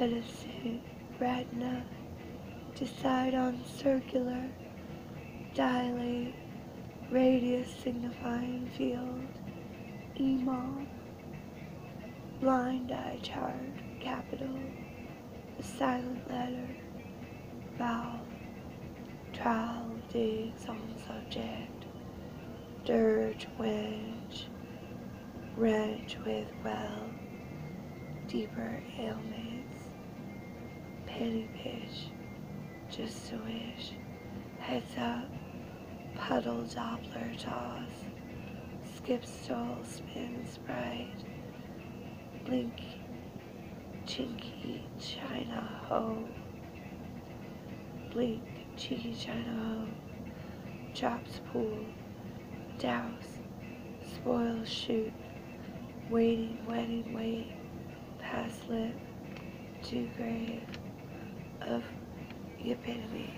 reticent retina, decide on circular, dilate, radius signifying field, imam, blind eye chart, capital, a silent letter, vowel, trial, digs on subject, dirge, wedge, wrench with well, deeper ailments, penny pitch, just a wish, heads up, puddle Doppler toss, skip stole, spins bright, blink, chinky, china hoe, blink, cheeky china hoe, drops pool, douse, spoil shoot, waiting, wedding, wait, past lip, too grave, of the epitome.